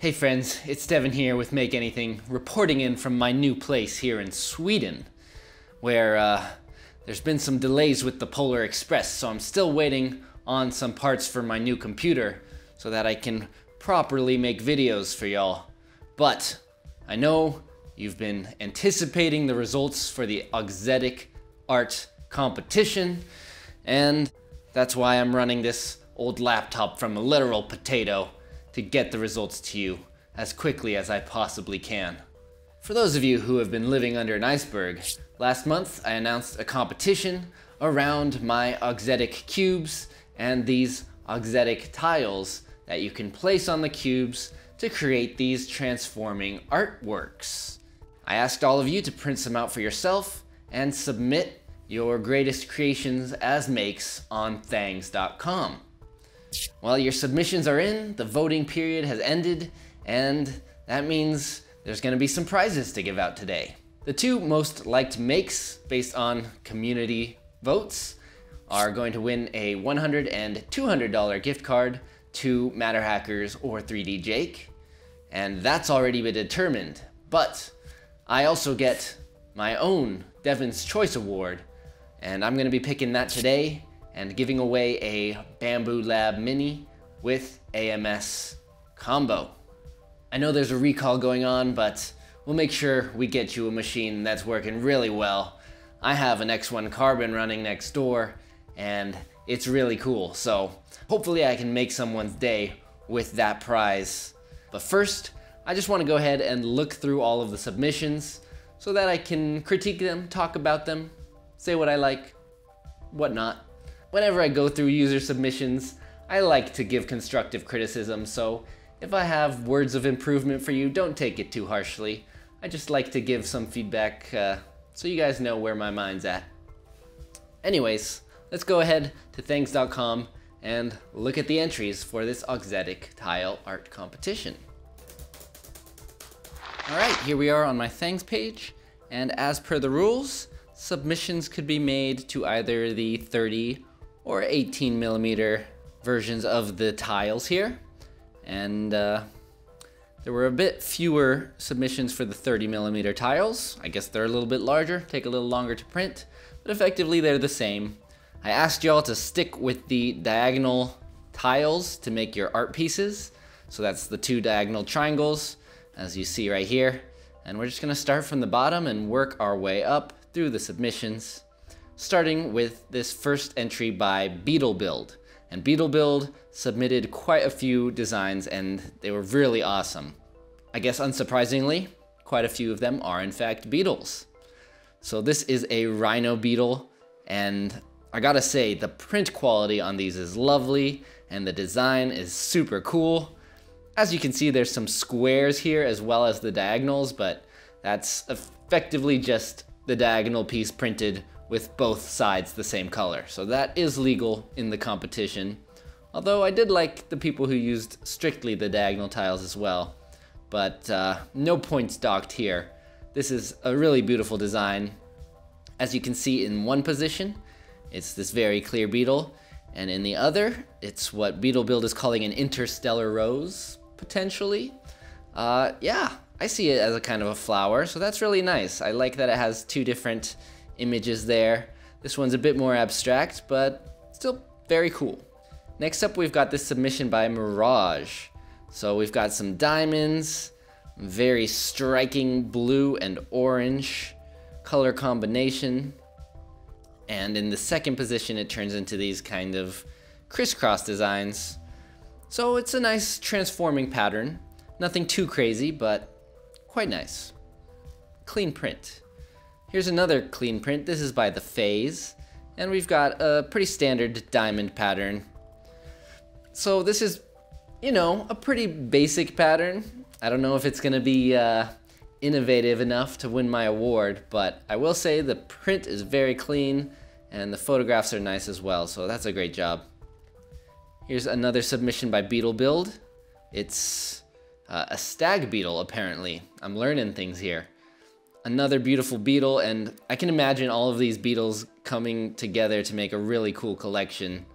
Hey friends, it's Devin here with Make Anything, reporting in from my new place here in Sweden, where uh, there's been some delays with the Polar Express, so I'm still waiting on some parts for my new computer so that I can properly make videos for y'all. But I know you've been anticipating the results for the Auxetic Art competition, and that's why I'm running this old laptop from a literal potato to get the results to you as quickly as I possibly can. For those of you who have been living under an iceberg, last month I announced a competition around my auxetic cubes and these auxetic tiles that you can place on the cubes to create these transforming artworks. I asked all of you to print some out for yourself and submit your greatest creations as makes on thangs.com. Well, your submissions are in, the voting period has ended, and that means there's going to be some prizes to give out today. The two most liked makes based on community votes are going to win a $100 and $200 gift card to MatterHackers or 3DJake, and that's already been determined. But I also get my own Devin's Choice Award, and I'm going to be picking that today and giving away a Bambu Lab Mini with AMS combo. I know there's a recall going on, but we'll make sure we get you a machine that's working really well. I have an X1 Carbon running next door, and it's really cool, so hopefully I can make someone's day with that prize. But first, I just want to go ahead and look through all of the submissions so that I can critique them, talk about them, say what I like, what not. Whenever I go through user submissions, I like to give constructive criticism, so if I have words of improvement for you, don't take it too harshly. I just like to give some feedback uh, so you guys know where my mind's at. Anyways, let's go ahead to thangs.com and look at the entries for this auxetic tile art competition. Alright, here we are on my thanks page, and as per the rules, submissions could be made to either the 30 or 18 millimeter versions of the tiles here. And uh, there were a bit fewer submissions for the 30 millimeter tiles. I guess they're a little bit larger, take a little longer to print, but effectively they're the same. I asked y'all to stick with the diagonal tiles to make your art pieces. So that's the two diagonal triangles, as you see right here. And we're just gonna start from the bottom and work our way up through the submissions starting with this first entry by Beetle Build. And Beetle Build submitted quite a few designs and they were really awesome. I guess unsurprisingly, quite a few of them are in fact beetles. So this is a rhino beetle and I gotta say the print quality on these is lovely and the design is super cool. As you can see there's some squares here as well as the diagonals but that's effectively just the diagonal piece printed with both sides the same color. So that is legal in the competition. Although I did like the people who used strictly the diagonal tiles as well. But uh, no points docked here. This is a really beautiful design. As you can see in one position, it's this very clear beetle. And in the other, it's what Beetle Build is calling an interstellar rose, potentially. Uh, yeah, I see it as a kind of a flower, so that's really nice. I like that it has two different images there. This one's a bit more abstract, but still very cool. Next up, we've got this submission by Mirage. So we've got some diamonds, very striking blue and orange color combination. And in the second position, it turns into these kind of crisscross designs. So it's a nice transforming pattern. Nothing too crazy, but quite nice. Clean print. Here's another clean print. This is by The Phase. And we've got a pretty standard diamond pattern. So this is, you know, a pretty basic pattern. I don't know if it's going to be uh, innovative enough to win my award, but I will say the print is very clean and the photographs are nice as well, so that's a great job. Here's another submission by Beetle Build. It's uh, a stag beetle, apparently. I'm learning things here another beautiful beetle, and I can imagine all of these beetles coming together to make a really cool collection.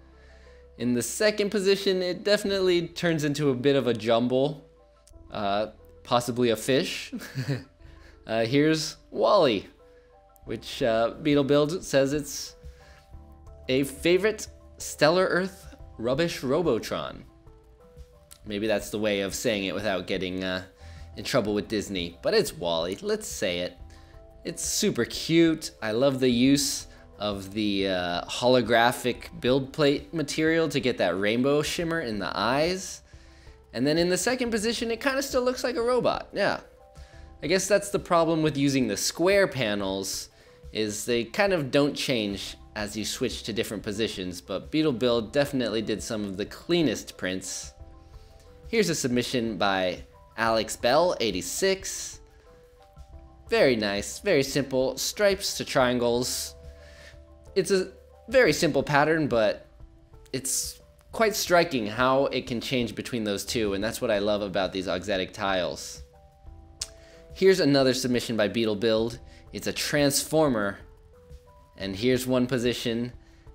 In the second position, it definitely turns into a bit of a jumble. uh, possibly a fish. uh, here's WALL-E, which uh, Beetle Build says it's a favorite Stellar Earth rubbish Robotron. Maybe that's the way of saying it without getting uh, in trouble with Disney, but it's WALL-E, let's say it. It's super cute. I love the use of the uh, holographic build plate material to get that rainbow shimmer in the eyes. And then in the second position, it kind of still looks like a robot, yeah. I guess that's the problem with using the square panels, is they kind of don't change as you switch to different positions, but Beetle Build definitely did some of the cleanest prints. Here's a submission by Alex Bell, 86. Very nice, very simple, stripes to triangles. It's a very simple pattern, but it's quite striking how it can change between those two, and that's what I love about these auxetic tiles. Here's another submission by Beetle Build. It's a transformer, and here's one position,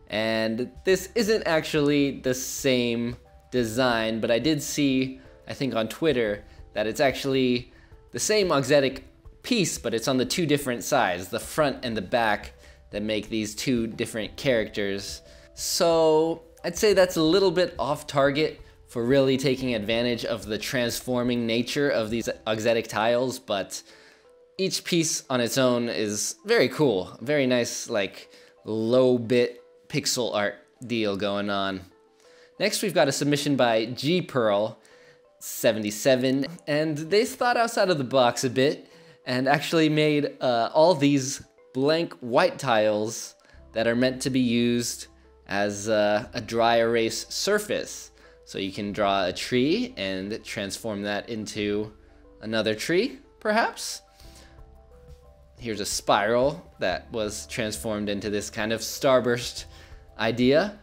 and this isn't actually the same design, but I did see, I think on Twitter, that it's actually the same auxetic piece, but it's on the two different sides, the front and the back, that make these two different characters. So I'd say that's a little bit off target for really taking advantage of the transforming nature of these auxetic tiles, but each piece on its own is very cool. Very nice, like, low bit pixel art deal going on. Next, we've got a submission by G Pearl 77, and they thought outside of the box a bit and actually made uh, all these blank white tiles that are meant to be used as uh, a dry erase surface. So you can draw a tree and transform that into another tree, perhaps. Here's a spiral that was transformed into this kind of starburst idea.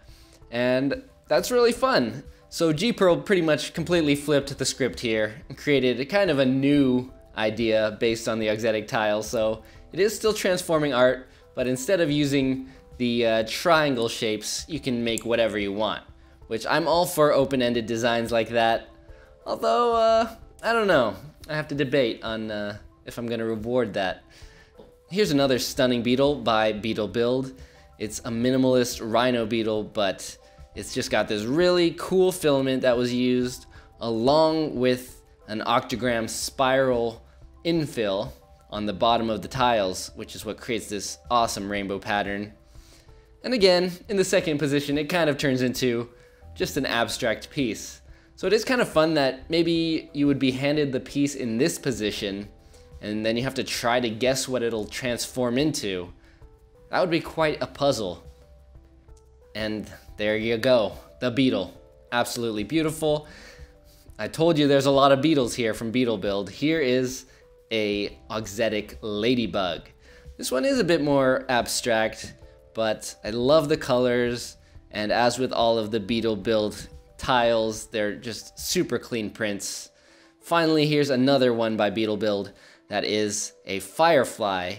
And that's really fun. So G-Pearl pretty much completely flipped the script here and created a kind of a new idea based on the auxetic tile. So it is still transforming art, but instead of using the uh, triangle shapes, you can make whatever you want. Which I'm all for open-ended designs like that. Although, uh, I don't know. I have to debate on uh, if I'm gonna reward that. Here's another stunning beetle by Beetle Build. It's a minimalist rhino beetle, but it's just got this really cool filament that was used along with an octagram spiral infill on the bottom of the tiles, which is what creates this awesome rainbow pattern. And again, in the second position, it kind of turns into just an abstract piece. So it is kind of fun that maybe you would be handed the piece in this position, and then you have to try to guess what it'll transform into. That would be quite a puzzle. And there you go, the beetle. Absolutely beautiful. I told you there's a lot of beetles here from Beetle Build. Here is a auxetic ladybug. This one is a bit more abstract, but I love the colors, and as with all of the Beetle Build tiles, they're just super clean prints. Finally, here's another one by Beetle Build that is a firefly,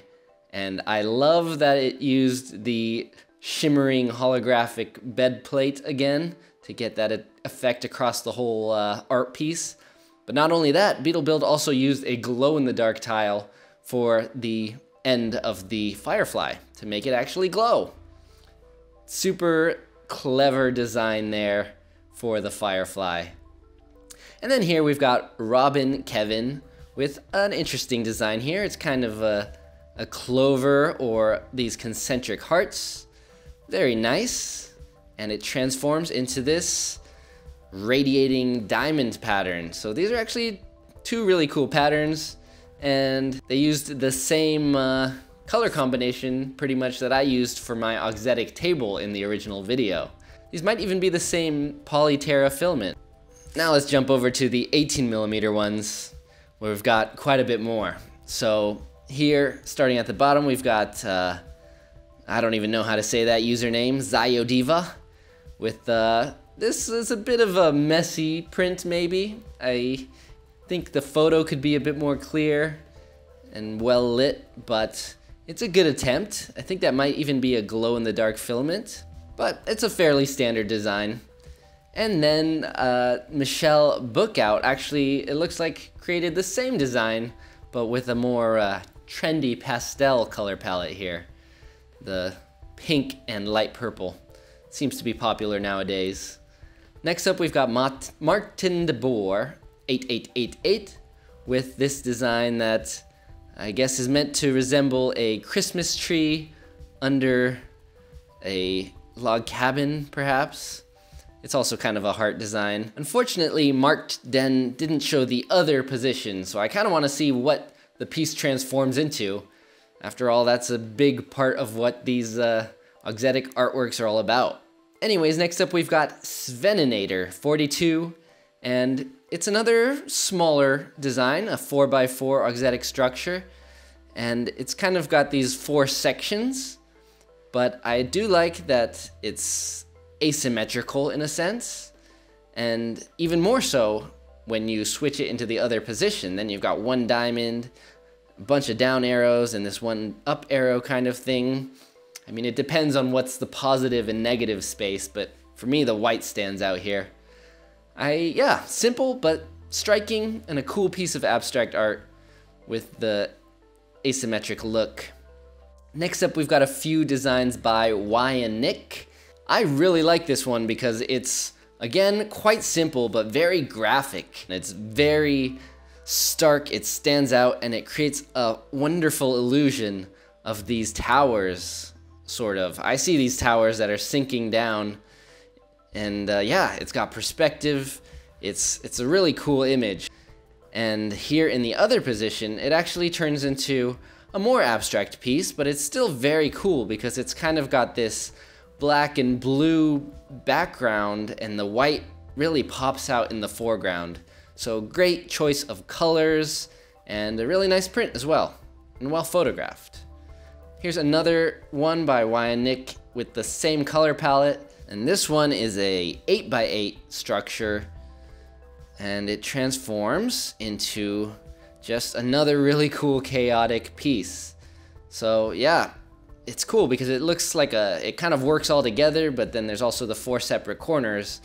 and I love that it used the shimmering holographic bed plate again to get that effect across the whole uh, art piece. But not only that, Beetle Build also used a glow-in-the-dark tile for the end of the Firefly to make it actually glow. Super clever design there for the Firefly. And then here we've got Robin Kevin with an interesting design here. It's kind of a, a clover or these concentric hearts. Very nice. And it transforms into this radiating diamond pattern. So these are actually two really cool patterns and they used the same uh, color combination pretty much that I used for my auxetic table in the original video. These might even be the same Polyterra filament. Now let's jump over to the 18 millimeter ones where we've got quite a bit more. So here, starting at the bottom, we've got uh, I don't even know how to say that username, Zyodiva, with, uh, this is a bit of a messy print maybe. I think the photo could be a bit more clear and well lit, but it's a good attempt. I think that might even be a glow in the dark filament, but it's a fairly standard design. And then uh, Michelle Bookout actually, it looks like, created the same design, but with a more uh, trendy pastel color palette here. The pink and light purple. Seems to be popular nowadays. Next up, we've got Mart Martin de Boer 8888 with this design that I guess is meant to resemble a Christmas tree under a log cabin, perhaps. It's also kind of a heart design. Unfortunately, Marked Den didn't show the other position, so I kind of want to see what the piece transforms into. After all, that's a big part of what these uh, auxetic artworks are all about. Anyways, next up we've got Sveninator 42, and it's another smaller design, a 4x4 auxetic structure, and it's kind of got these four sections, but I do like that it's asymmetrical in a sense, and even more so when you switch it into the other position. Then you've got one diamond, a bunch of down arrows, and this one up arrow kind of thing. I mean, it depends on what's the positive and negative space, but for me, the white stands out here. I, yeah, simple but striking and a cool piece of abstract art with the asymmetric look. Next up, we've got a few designs by Y Wyan Nick. I really like this one because it's, again, quite simple but very graphic. It's very stark, it stands out, and it creates a wonderful illusion of these towers, sort of. I see these towers that are sinking down and uh, yeah, it's got perspective. It's, it's a really cool image. And here in the other position, it actually turns into a more abstract piece, but it's still very cool because it's kind of got this black and blue background and the white really pops out in the foreground. So great choice of colors and a really nice print as well and well photographed. Here's another one by Wyan Nick with the same color palette and this one is a 8x8 structure and it transforms into just another really cool chaotic piece. So yeah, it's cool because it looks like a, it kind of works all together, but then there's also the four separate corners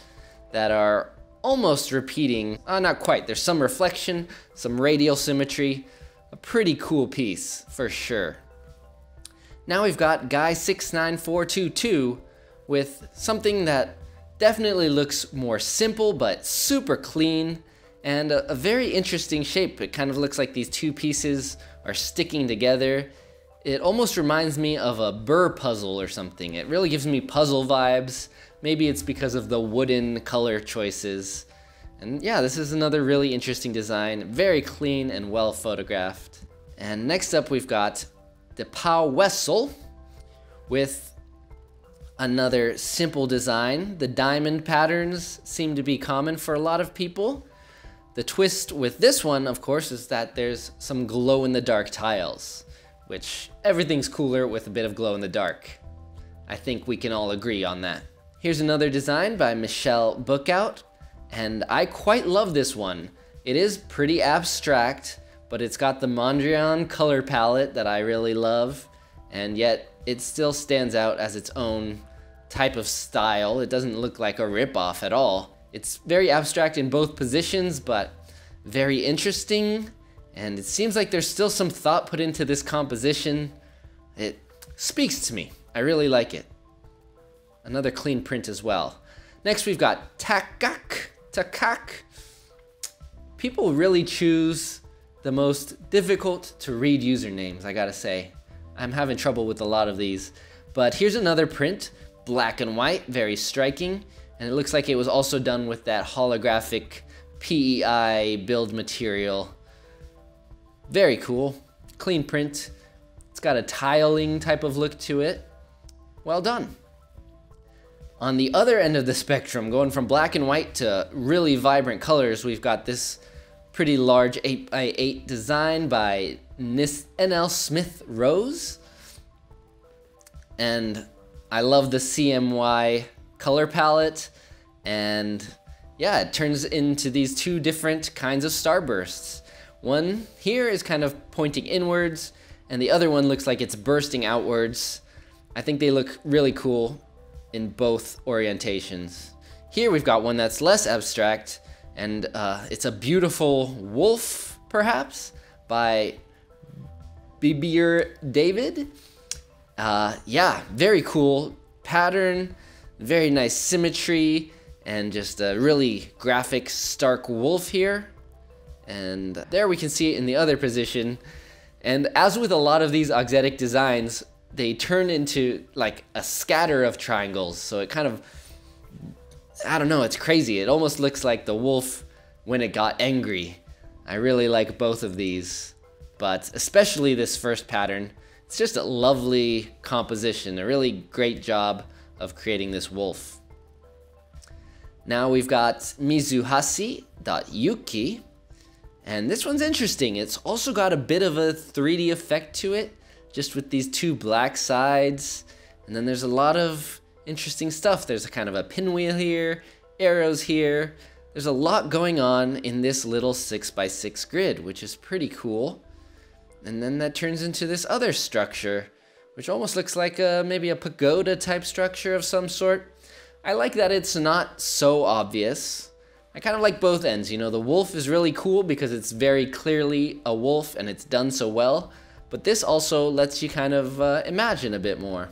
that are almost repeating, uh, not quite, there's some reflection, some radial symmetry, a pretty cool piece for sure. Now we've got Guy69422 with something that definitely looks more simple but super clean and a, a, very interesting shape. It kind of looks like these two pieces are sticking together. It almost reminds me of a burr puzzle or something. It really gives me puzzle vibes. Maybe it's because of the wooden color choices. And yeah, this is another really interesting design. Very clean and well photographed. And next up we've got the Pauw Wessel with Another simple design, the diamond patterns seem to be common for a lot of people. The twist with this one, of course, is that there's some glow-in-the-dark tiles, which everything's cooler with a bit of glow-in-the-dark. I think we can all agree on that. Here's another design by Michelle Bookout, and I quite love this one. It is pretty abstract, but it's got the Mondrian color palette that I really love, and yet it still stands out as its own type of style. It doesn't look like a ripoff at all. It's very abstract in both positions, but very interesting. And it seems like there's still some thought put into this composition. It speaks to me. I really like it. Another clean print as well. Next we've got Takak. Takak. People really choose the most difficult to read usernames, I gotta say. I'm having trouble with a lot of these. But here's another print, black and white, very striking. And it looks like it was also done with that holographic PEI build material. Very cool, clean print. It's got a tiling type of look to it. Well done. On the other end of the spectrum, going from black and white to really vibrant colors, we've got this pretty large 8x8 design by NL Smith Rose. And I love the CMY color palette. And yeah, it turns into these two different kinds of starbursts. One here is kind of pointing inwards, and the other one looks like it's bursting outwards. I think they look really cool in both orientations. Here we've got one that's less abstract, and uh, it's a beautiful wolf, perhaps, by Bibir David. Uh, yeah, very cool pattern, very nice symmetry, and just a really graphic, stark wolf here. And there we can see it in the other position. And as with a lot of these auxetic designs, they turn into like a scatter of triangles. So it kind of, I don't know, it's crazy. It almost looks like the wolf when it got angry. I really like both of these, but especially this first pattern. It's just a lovely composition, a really great job of creating this wolf. Now we've got Mizuhasi.yuki, and this one's interesting. It's also got a bit of a 3D effect to it, just with these two black sides. And then there's a lot of interesting stuff. There's a kind of a pinwheel here, arrows here. There's a lot going on in this little 6x6 grid, which is pretty cool. And then that turns into this other structure, which almost looks like a, maybe a pagoda type structure of some sort. I like that it's not so obvious. I kind of like both ends, you know, the wolf is really cool because it's very clearly a wolf and it's done so well, but this also lets you kind of uh, imagine a bit more.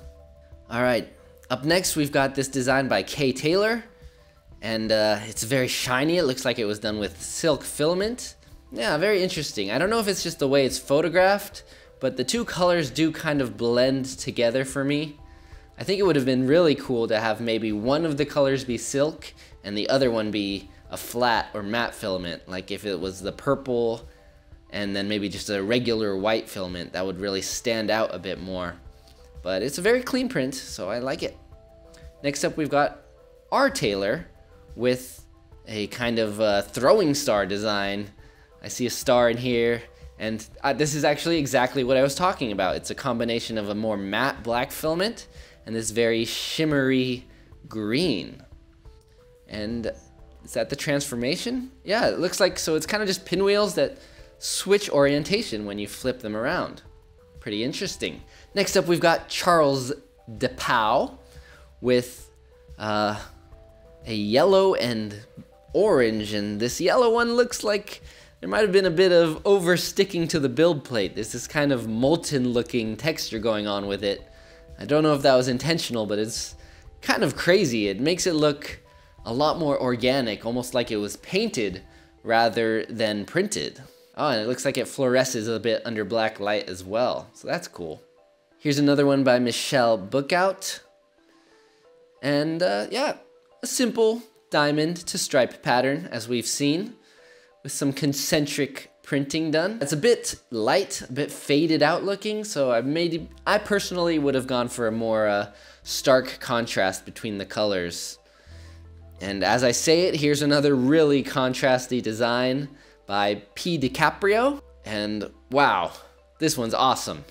All right, up next we've got this design by Kay Taylor, and uh, it's very shiny, it looks like it was done with silk filament. Yeah, very interesting. I don't know if it's just the way it's photographed, but the two colors do kind of blend together for me. I think it would have been really cool to have maybe one of the colors be silk and the other one be a flat or matte filament. Like if it was the purple and then maybe just a regular white filament, that would really stand out a bit more. But it's a very clean print, so I like it. Next up, we've got R. Taylor with a kind of uh, throwing star design. I see a star in here, and uh, this is actually exactly what I was talking about. It's a combination of a more matte black filament and this very shimmery green. And is that the transformation? Yeah, it looks like, so it's kind of just pinwheels that switch orientation when you flip them around. Pretty interesting. Next up, we've got Charles DePau with uh, a yellow and orange, and this yellow one looks like there might have been a bit of over sticking to the build plate. There's this kind of molten looking texture going on with it. I don't know if that was intentional, but it's kind of crazy. It makes it look a lot more organic, almost like it was painted rather than printed. Oh, and it looks like it fluoresces a bit under black light as well, so that's cool. Here's another one by Michelle Bookout. And uh, yeah, a simple diamond to stripe pattern as we've seen with some concentric printing done. It's a bit light, a bit faded out looking, so I made I personally would have gone for a more uh, stark contrast between the colors. And as I say it, here's another really contrasty design by P. DiCaprio. And wow, this one's awesome.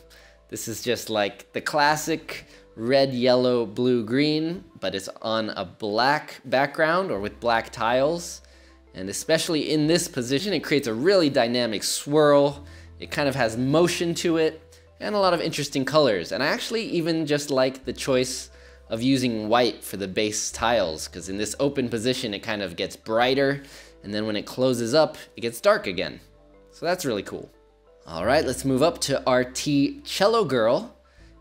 This is just like the classic red, yellow, blue, green, but it's on a black background or with black tiles. And especially in this position, it creates a really dynamic swirl. It kind of has motion to it and a lot of interesting colors. And I actually even just like the choice of using white for the base tiles because in this open position it kind of gets brighter and then when it closes up it gets dark again. So that's really cool. All right, let's move up to our T Cello Girl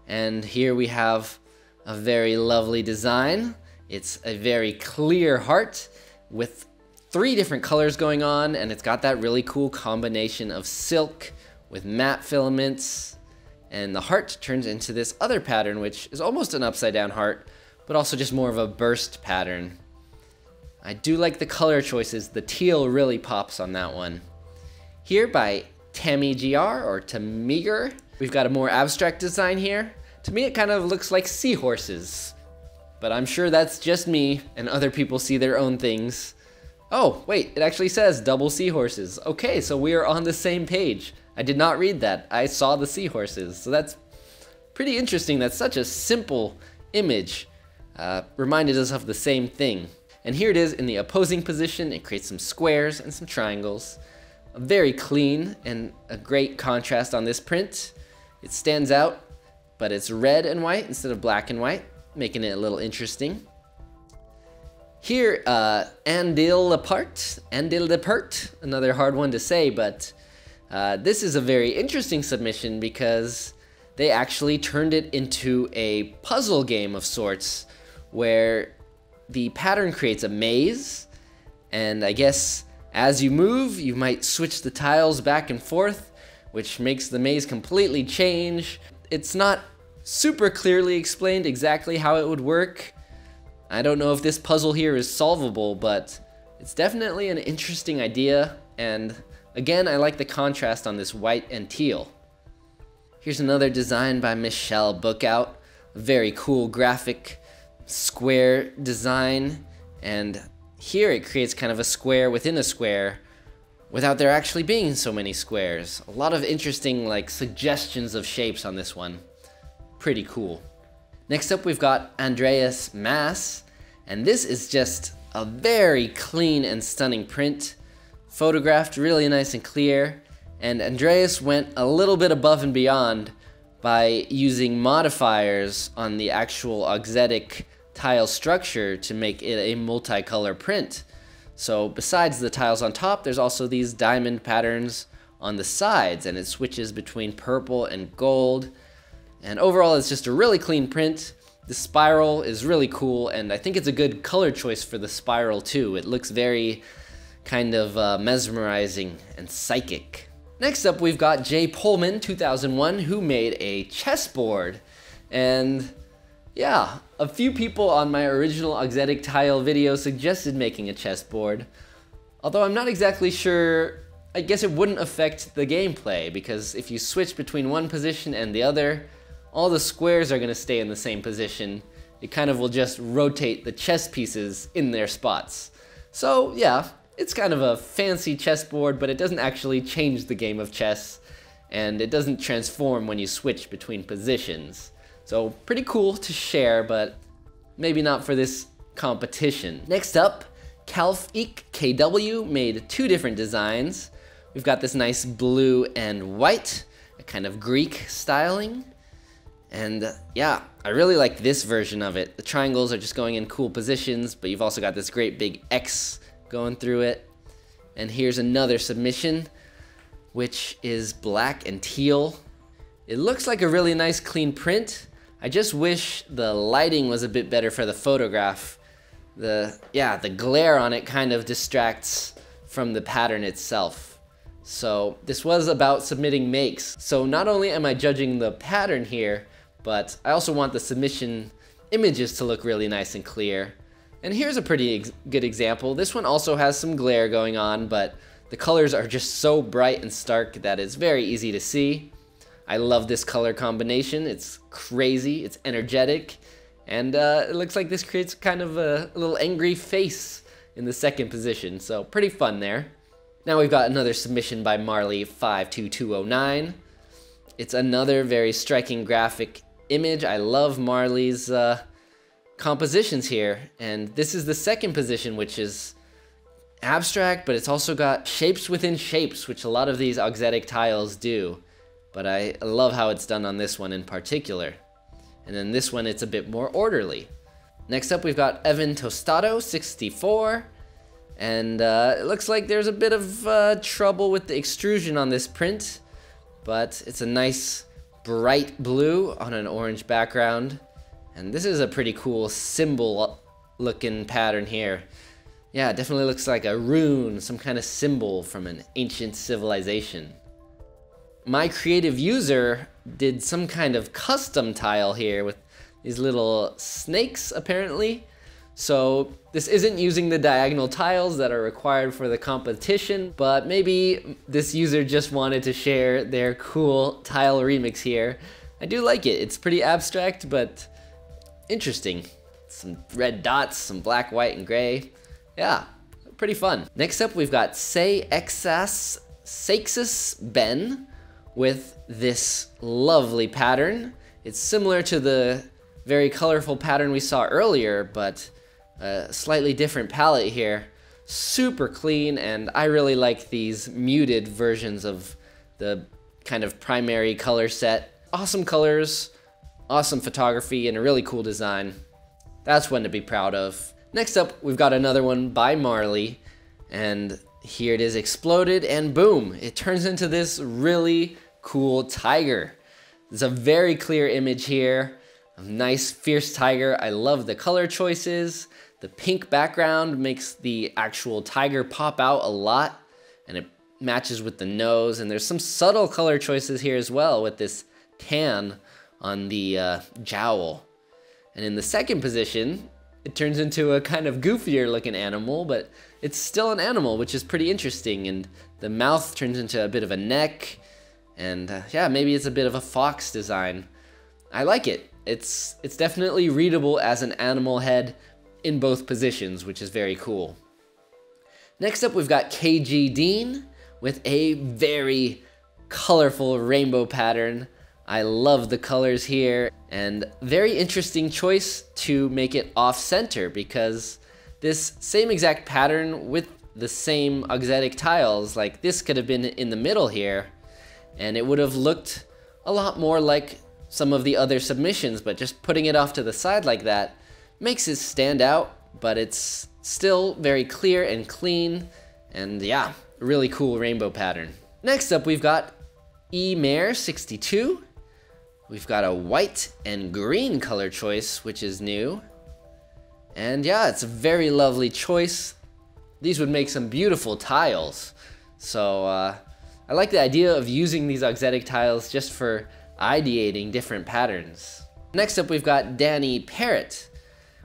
and here we have a very lovely design. It's a very clear heart with three different colors going on and it's got that really cool combination of silk with matte filaments and the heart turns into this other pattern, which is almost an upside down heart, but also just more of a burst pattern. I do like the color choices. The teal really pops on that one. Here by Tammy GR or Tamiger, we've got a more abstract design here. To me, it kind of looks like seahorses, but I'm sure that's just me and other people see their own things. Oh, wait, it actually says double seahorses. Okay, so we are on the same page. I did not read that. I saw the seahorses. So that's pretty interesting. That's such a simple image. Uh, reminded us of the same thing. And here it is in the opposing position. It creates some squares and some triangles. Very clean and a great contrast on this print. It stands out, but it's red and white instead of black and white, making it a little interesting. Here, uh, Andil Apart, Andil Depart, another hard one to say, but uh, this is a very interesting submission because they actually turned it into a puzzle game of sorts where the pattern creates a maze, and I guess as you move, you might switch the tiles back and forth, which makes the maze completely change. It's not super clearly explained exactly how it would work. I don't know if this puzzle here is solvable, but it's definitely an interesting idea, and again, I like the contrast on this white and teal. Here's another design by Michelle Bookout, a very cool graphic square design, and here it creates kind of a square within a square without there actually being so many squares. A lot of interesting like suggestions of shapes on this one. Pretty cool. Next up we've got Andreas Mass, and this is just a very clean and stunning print. Photographed really nice and clear, and Andreas went a little bit above and beyond by using modifiers on the actual auxetic tile structure to make it a multicolor print. So besides the tiles on top, there's also these diamond patterns on the sides and it switches between purple and gold. And overall, it's just a really clean print. The spiral is really cool and I think it's a good color choice for the spiral too. It looks very kind of uh, mesmerizing and psychic. Next up, we've got Jay Pullman, 2001, who made a chessboard. And yeah, a few people on my original auxetic tile video suggested making a chessboard, although I'm not exactly sure, I guess it wouldn't affect the gameplay, because if you switch between one position and the other, all the squares are going to stay in the same position. It kind of will just rotate the chess pieces in their spots. So yeah, it's kind of a fancy chessboard, but it doesn't actually change the game of chess, and it doesn't transform when you switch between positions. So pretty cool to share, but maybe not for this competition. Next up, Kalfik KW made two different designs. We've got this nice blue and white, a kind of Greek styling. And yeah, I really like this version of it. The triangles are just going in cool positions, but you've also got this great big X going through it. And here's another submission, which is black and teal. It looks like a really nice clean print, I just wish the lighting was a bit better for the photograph. The, yeah, the glare on it kind of distracts from the pattern itself. So this was about submitting makes. So not only am I judging the pattern here, but I also want the submission images to look really nice and clear. And here's a pretty ex good example. This one also has some glare going on, but the colors are just so bright and stark that it's very easy to see. I love this color combination. It's crazy, it's energetic, and uh, it looks like this creates kind of a, a little angry face in the second position, so pretty fun there. Now we've got another submission by Marley52209. It's another very striking graphic image. I love Marley's uh, compositions here, and this is the second position, which is abstract, but it's also got shapes within shapes, which a lot of these auxetic tiles do but I love how it's done on this one in particular. And then this one, it's a bit more orderly. Next up, we've got Evan Tostado, 64. And uh, it looks like there's a bit of uh, trouble with the extrusion on this print, but it's a nice bright blue on an orange background. And this is a pretty cool symbol looking pattern here. Yeah, it definitely looks like a rune, some kind of symbol from an ancient civilization my creative user did some kind of custom tile here with these little snakes apparently. So this isn't using the diagonal tiles that are required for the competition, but maybe this user just wanted to share their cool tile remix here. I do like it. It's pretty abstract, but interesting. Some red dots, some black, white, and gray. Yeah, pretty fun. Next up, we've got Say Exas Saxus Ben with this lovely pattern. It's similar to the very colorful pattern we saw earlier, but a slightly different palette here. Super clean, and I really like these muted versions of the kind of primary color set. Awesome colors, awesome photography, and a really cool design. That's one to be proud of. Next up, we've got another one by Marley, and here it is exploded, and boom, it turns into this really cool tiger. There's a very clear image here. A nice fierce tiger. I love the color choices. The pink background makes the actual tiger pop out a lot and it matches with the nose. And there's some subtle color choices here as well with this tan on the uh, jowl. And in the second position, it turns into a kind of goofier looking animal, but it's still an animal, which is pretty interesting. And the mouth turns into a bit of a neck. And uh, yeah, maybe it's a bit of a fox design. I like it. It's, it's definitely readable as an animal head in both positions, which is very cool. Next up, we've got KG Dean with a very colorful rainbow pattern. I love the colors here and very interesting choice to make it off center because this same exact pattern with the same auxetic tiles, like this could have been in the middle here and it would have looked a lot more like some of the other submissions, but just putting it off to the side like that makes it stand out, but it's still very clear and clean, and yeah, really cool rainbow pattern. Next up, we've got E 62. We've got a white and green color choice, which is new. And yeah, it's a very lovely choice. These would make some beautiful tiles. So uh, I like the idea of using these auxetic tiles just for ideating different patterns. Next up we've got Danny Parrott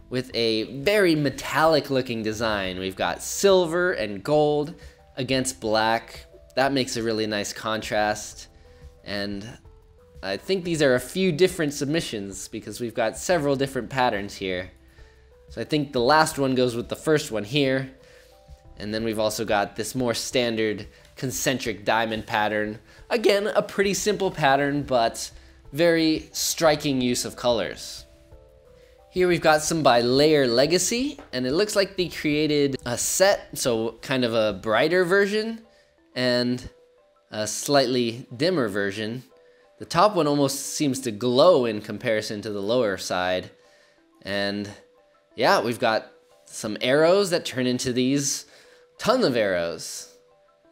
with a very metallic looking design. We've got silver and gold against black. That makes a really nice contrast. And I think these are a few different submissions because we've got several different patterns here. So I think the last one goes with the first one here. And then we've also got this more standard concentric diamond pattern. Again, a pretty simple pattern, but very striking use of colors. Here we've got some by Layer Legacy, and it looks like they created a set, so kind of a brighter version, and a slightly dimmer version. The top one almost seems to glow in comparison to the lower side. And yeah, we've got some arrows that turn into these ton of arrows.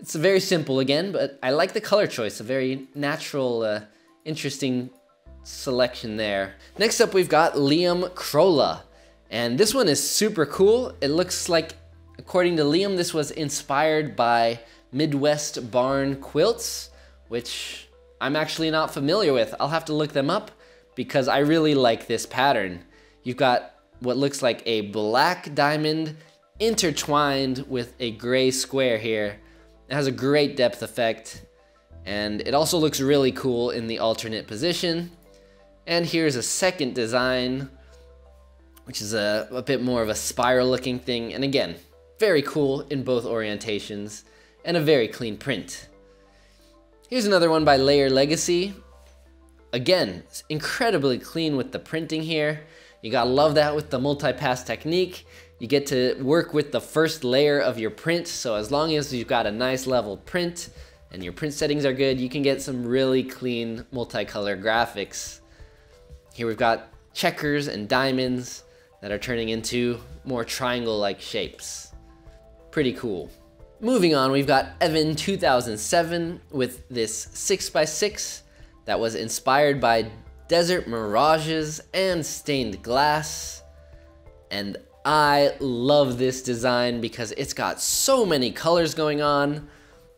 It's very simple again, but I like the color choice, a very natural, uh, interesting selection there. Next up, we've got Liam Krolla, and this one is super cool. It looks like, according to Liam, this was inspired by Midwest Barn Quilts, which I'm actually not familiar with. I'll have to look them up because I really like this pattern. You've got what looks like a black diamond intertwined with a gray square here it has a great depth effect, and it also looks really cool in the alternate position. And here's a second design, which is a, a bit more of a spiral looking thing. And again, very cool in both orientations, and a very clean print. Here's another one by Layer Legacy. Again, incredibly clean with the printing here. You gotta love that with the multi-pass technique. You get to work with the first layer of your print, so as long as you've got a nice level print and your print settings are good, you can get some really clean multicolor graphics. Here we've got checkers and diamonds that are turning into more triangle-like shapes. Pretty cool. Moving on, we've got Evan 2007 with this 6x6 that was inspired by desert mirages and stained glass. And I love this design because it's got so many colors going on,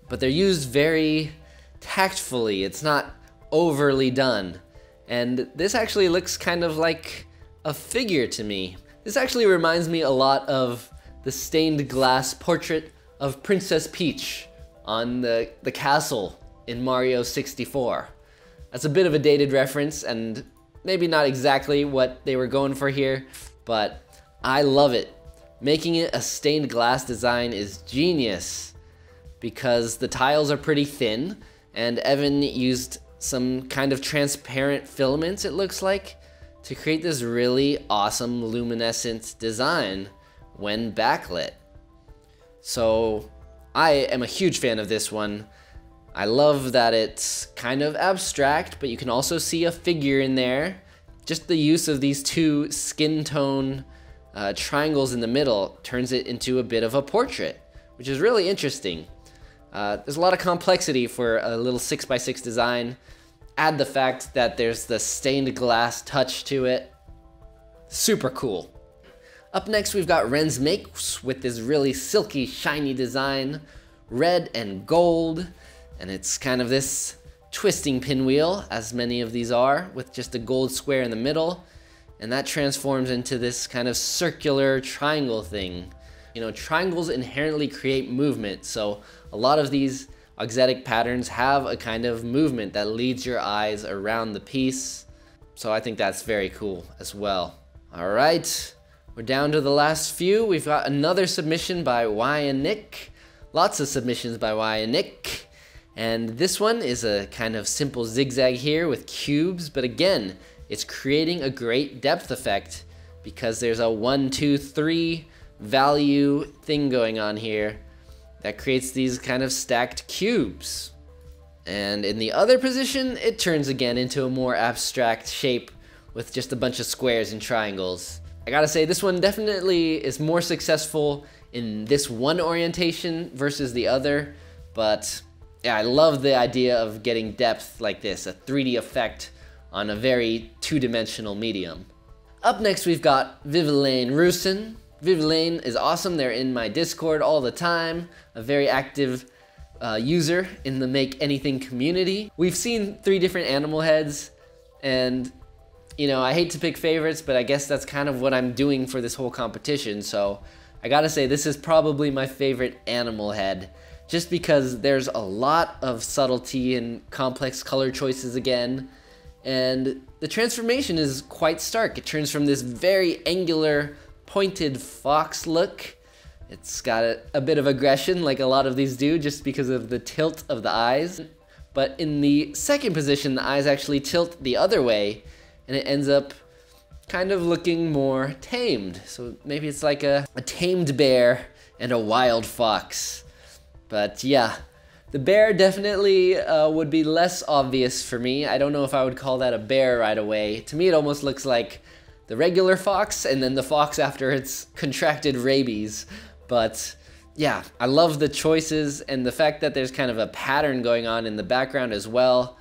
but they're used very tactfully. It's not overly done. And this actually looks kind of like a figure to me. This actually reminds me a lot of the stained glass portrait of Princess Peach on the, the castle in Mario 64. That's a bit of a dated reference and maybe not exactly what they were going for here, but I love it. Making it a stained glass design is genius because the tiles are pretty thin and Evan used some kind of transparent filaments it looks like to create this really awesome luminescent design when backlit. So I am a huge fan of this one. I love that it's kind of abstract, but you can also see a figure in there. Just the use of these two skin tone uh, triangles in the middle turns it into a bit of a portrait, which is really interesting. Uh, there's a lot of complexity for a little 6x6 design. Add the fact that there's the stained glass touch to it. Super cool. Up next, we've got Ren's Makes with this really silky, shiny design, red and gold, and it's kind of this twisting pinwheel, as many of these are, with just a gold square in the middle, and that transforms into this kind of circular triangle thing. You know, triangles inherently create movement, so a lot of these auxetic patterns have a kind of movement that leads your eyes around the piece, so I think that's very cool as well. All right, we're down to the last few. We've got another submission by Y and Nick. Lots of submissions by Y and Nick. And this one is a kind of simple zigzag here with cubes, but again, it's creating a great depth effect because there's a one, two, three value thing going on here that creates these kind of stacked cubes. And in the other position, it turns again into a more abstract shape with just a bunch of squares and triangles. I gotta say, this one definitely is more successful in this one orientation versus the other, but yeah, I love the idea of getting depth like this, a 3D effect on a very two-dimensional medium. Up next, we've got Vivilaine Rusin. Vivilaine is awesome. They're in my Discord all the time, a very active uh, user in the Make Anything community. We've seen three different animal heads, and you know, I hate to pick favorites, but I guess that's kind of what I'm doing for this whole competition. So I gotta say, this is probably my favorite animal head, just because there's a lot of subtlety and complex color choices again. And the transformation is quite stark. It turns from this very angular, pointed fox look. It's got a, a bit of aggression, like a lot of these do, just because of the tilt of the eyes. But in the second position, the eyes actually tilt the other way, and it ends up kind of looking more tamed. So maybe it's like a, a tamed bear and a wild fox. But yeah, the bear definitely uh, would be less obvious for me. I don't know if I would call that a bear right away. To me, it almost looks like the regular fox and then the fox after it's contracted rabies. But yeah, I love the choices and the fact that there's kind of a pattern going on in the background as well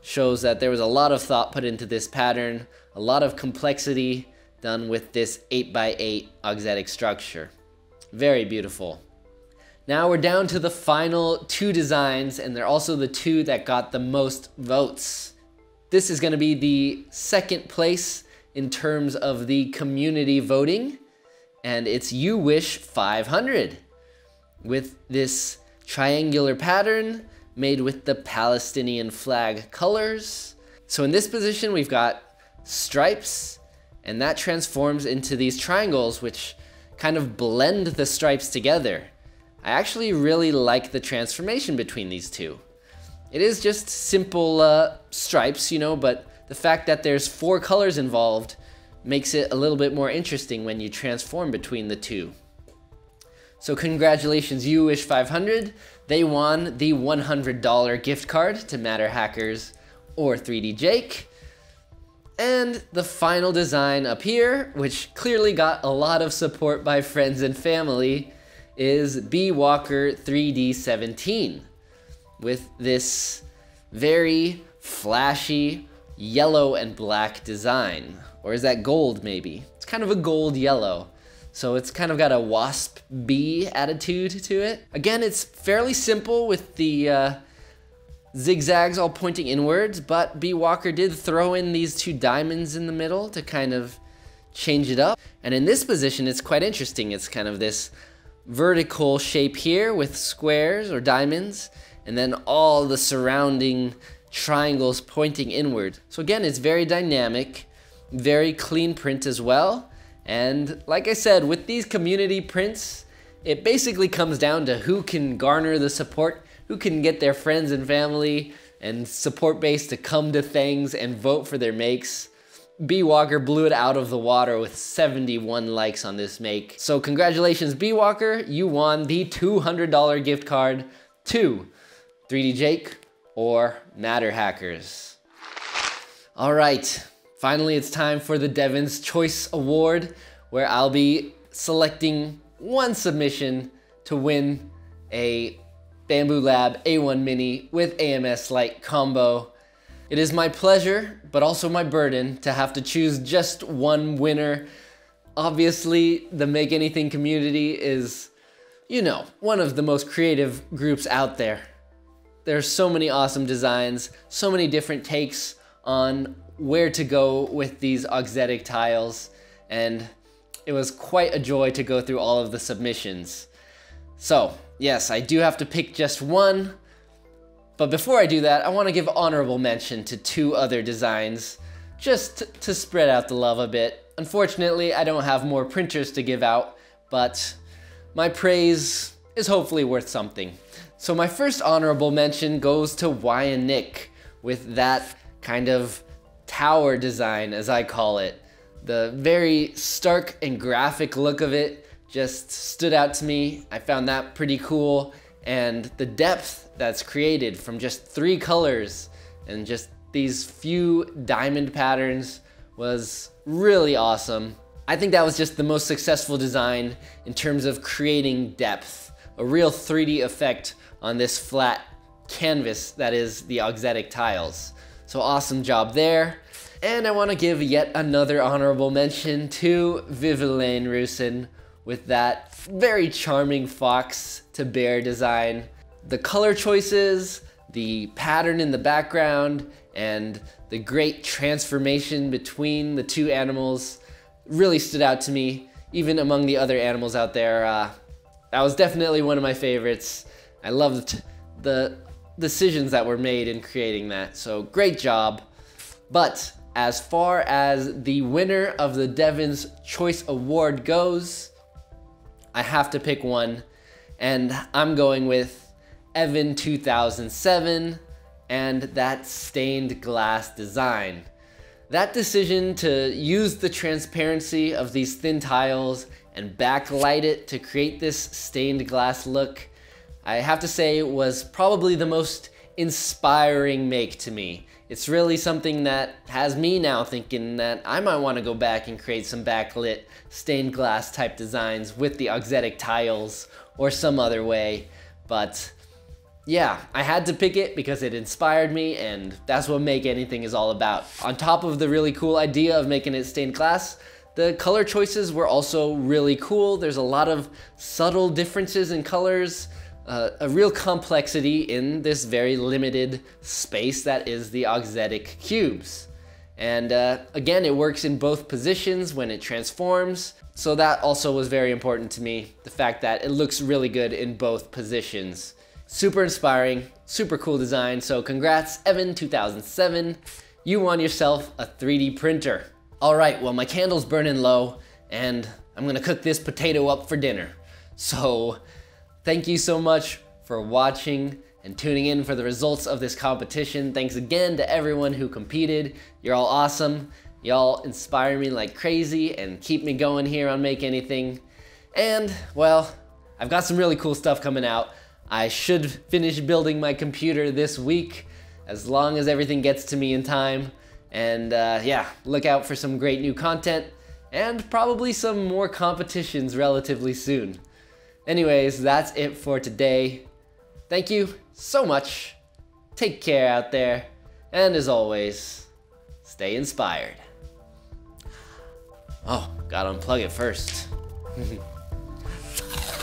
shows that there was a lot of thought put into this pattern, a lot of complexity done with this 8x8 auxetic structure. Very beautiful. Now we're down to the final two designs, and they're also the two that got the most votes. This is going to be the second place in terms of the community voting, and it's You Wish 500 with this triangular pattern made with the Palestinian flag colors. So in this position, we've got stripes, and that transforms into these triangles, which kind of blend the stripes together. I actually really like the transformation between these two. It is just simple uh, stripes, you know, but the fact that there's four colors involved makes it a little bit more interesting when you transform between the two. So congratulations, You Wish 500. They won the $100 gift card to MatterHackers or 3DJake. And the final design up here, which clearly got a lot of support by friends and family, is B Walker 3D17 with this very flashy yellow and black design. Or is that gold maybe? It's kind of a gold yellow. So it's kind of got a wasp bee attitude to it. Again, it's fairly simple with the uh, zigzags all pointing inwards, but B. Walker did throw in these two diamonds in the middle to kind of change it up. And in this position, it's quite interesting. It's kind of this vertical shape here with squares or diamonds, and then all the surrounding triangles pointing inward. So again, it's very dynamic, very clean print as well. And like I said, with these community prints, it basically comes down to who can garner the support, who can get their friends and family and support base to come to things and vote for their makes. B Walker blew it out of the water with 71 likes on this make. So congratulations B Walker, you won the $200 gift card to 3DJake or MatterHackers. All right, Finally, it's time for the Devin's Choice Award. where I'll be selecting one submission to win a Bambu Lab A1 Mini with AMS Lite combo. It is my pleasure, but also my burden, to have to choose just one winner. Obviously, the Make Anything community is, you know, one of the most creative groups out there. There are so many awesome designs, so many different takes on where to go with these auxetic tiles, and it was quite a joy to go through all of the submissions. So, yes, I do have to pick just one, but before I do that, I want to give honorable mention to two other designs, just to spread out the love a bit. Unfortunately, I don't have more printers to give out, but my praise is hopefully worth something. So my first honorable mention goes to Wyan Nick with that kind of tower design, as I call it. The very stark and graphic look of it just stood out to me. I found that pretty cool. And the depth that's created from just three colors and just these few diamond patterns was really awesome. I think that was just the most successful design in terms of creating depth, a real 3D effect on this flat canvas that is the auxetic tiles. So awesome job there. And I want to give yet another honorable mention to Vivilaine Rusin with that very charming fox to bear design. The color choices, the pattern in the background, and the great transformation between the two animals really stood out to me, even among the other animals out there. Uh, that was definitely one of my favorites. I loved the decisions that were made in creating that, so great job. But as far as the winner of the Devin's Choice Award goes, I have to pick one, and I'm going with Evan 2007 and that stained glass design. That decision to use the transparency of these thin tiles and backlight it to create this stained glass look I have to say was probably the most inspiring make to me. It's really something that has me now thinking that I might want to go back and create some backlit stained glass type designs with the auxetic tiles or some other way. But yeah, I had to pick it because it inspired me and that's what Make Anything is all about. On top of the really cool idea of making it stained glass, the color choices were also really cool. There's a lot of subtle differences in colors uh, a real complexity in this very limited space that is the auxetic cubes. And uh, again, it works in both positions when it transforms. So that also was very important to me. The fact that it looks really good in both positions. Super inspiring, super cool design. So congrats, Evan 2007. You won yourself a 3D printer. All right, well, my candle's burning low and I'm gonna cook this potato up for dinner. So Thank you so much for watching and tuning in for the results of this competition. Thanks again to everyone who competed. You're all awesome. Y'all inspire me like crazy and keep me going here on Make Anything. And, well, I've got some really cool stuff coming out. I should finish building my computer this week as long as everything gets to me in time. And uh, yeah, look out for some great new content and probably some more competitions relatively soon. Anyways, that's it for today. Thank you so much. Take care out there. And as always, stay inspired. Oh, gotta unplug it first.